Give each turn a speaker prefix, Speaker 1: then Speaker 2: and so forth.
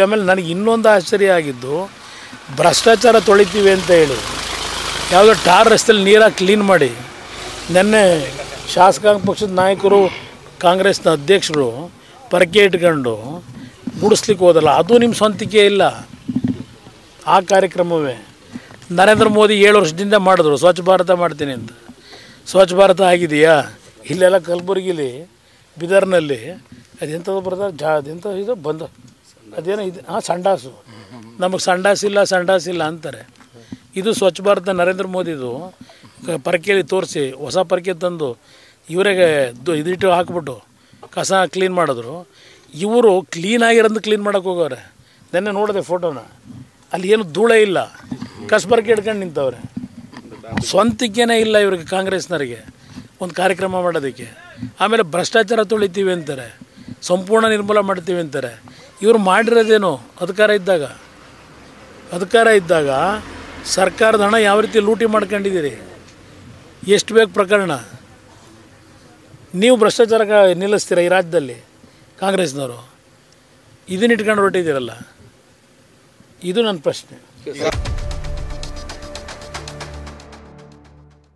Speaker 1: ಆಮೇಲೆ ನನಗೆ ಇನ್ನೊಂದು ಆಶ್ಚರ್ಯ ಆಗಿದ್ದು, ಭ್ರಷ್ಟಾಚಾರ ತೊಳಿತೀವಿ ಅಂತ ಹೇಳಿ, ಯಾವುದೋ ಟಾರ್ ರಸ್ತೆಯಲ್ಲಿ ನೀರಾಗಿ ಕ್ಲೀನ್ ಮಾಡಿ, ನೆನ್ನೆ ಶಾಸಕಾಂಗ ಪಕ್ಷದ ನಾಯಕರು, ಕಾಂಗ್ರೆಸ್ನ ಅಧ್ಯಕ್ಷರು ಪರಕೆ ಇಟ್ಕೊಂಡು ಗುಡಿಸ್ಲಿಕ್ಕೆ ಹೋದಲ್ಲ, ಅದು ನಿಮ್ಮ ಸ್ವಂತಿಕೆ ಇಲ್ಲ. ಆ ಕಾರ್ಯಕ್ರಮವೇ. ನರೇಂದ್ರ ಮೋದಿ ಏಳು ವರ್ಷದಿಂದ ಮಾಡಿದ್ರು, ಸ್ವಚ್ಛ ಭಾರತ ಮಾಡ್ತೀನಿ ಅಂತ. ಸ್ವಚ್ಛ ಭಾರತ ಆಗಿದೆಯಾ? ಇಲ್ಲೆಲ್ಲ ಕಲಬುರಗಿಲಿ, ಬಿದರ್ನಲ್ಲಿ, ಅದೆಂಥದ್ದು ಬರ್ತಾರೆ? ಜಾ ಅದೆಂಥ ಇದು ಬಂದು ಅದೇನೋ ಇದು ಹಾಂ ಸಂಡಾಸು. ನಮಗೆ ಸಂಡಾಸ್ ಇಲ್ಲ ಸಂಡಾಸ್ ಇಲ್ಲ ಅಂತಾರೆ. ಇದು ಸ್ವಚ್ಛ ಭಾರತ ನರೇಂದ್ರ ಮೋದಿದು ಪರಕೆಯಲ್ಲಿ ತೋರಿಸಿ, ಹೊಸ ಪರಕೆ ತಂದು ಇವರಿಗೆ ಇದಿಟ್ಟು ಹಾಕ್ಬಿಟ್ಟು ಕಸ ಕ್ಲೀನ್ ಮಾಡಿದ್ರು. ಇವರು ಕ್ಲೀನ್ ಆಗಿರೋದು ಕ್ಲೀನ್ ಮಾಡೋಕೆ ಹೋಗವ್ರೆ. ನೆನ್ನೆ ನೋಡಿದೆ ಫೋಟೋನ. ಅಲ್ಲಿ ಏನು ಧೂಳೆ ಇಲ್ಲ. ಕಸ ಪರಕೆ ಹಿಡ್ಕೊಂಡು ನಿಂತವ್ರೆ. ಸ್ವಂತಿಕೆನೇ ಇಲ್ಲ ಇವ್ರಿಗೆ ಕಾಂಗ್ರೆಸ್ನವರಿಗೆ ಒಂದು ಕಾರ್ಯಕ್ರಮ ಮಾಡೋದಕ್ಕೆ. ಆಮೇಲೆ ಭ್ರಷ್ಟಾಚಾರ ತೊಳಿತೀವಿ ಅಂತಾರೆ. ಸಂಪೂರ್ಣ ನಿರ್ಮೂಲ ಮಾಡ್ತೀವಿ ಅಂತಾರೆ. ಇವರು ಮಾಡಿರೋದೇನು? ಅಧಿಕಾರ ಇದ್ದಾಗ? ಅಧಿಕಾರ ಇದ್ದಾಗ ಸರ್ಕಾರದ ಹಣ ಯಾವ ರೀತಿ ಲೂಟಿ ಮಾಡ್ಕೊಂಡಿದ್ದೀರಿ? ಎಷ್ಟು ಬೇಕು ಪ್ರಕರಣ? ನೀವು ಭ್ರಷ್ಟಾಚಾರ ನಿಲ್ಲಿಸ್ತೀರ ಈ ರಾಜ್ಯದಲ್ಲಿ, ಕಾಂಗ್ರೆಸ್ನವರು? ಇದನ್ನ ಇಟ್ಕೊಂಡು ಹೊರಟಿದ್ದೀರಲ್ಲ? ಇದು ನನ್ನ ಪ್ರಶ್ನೆ.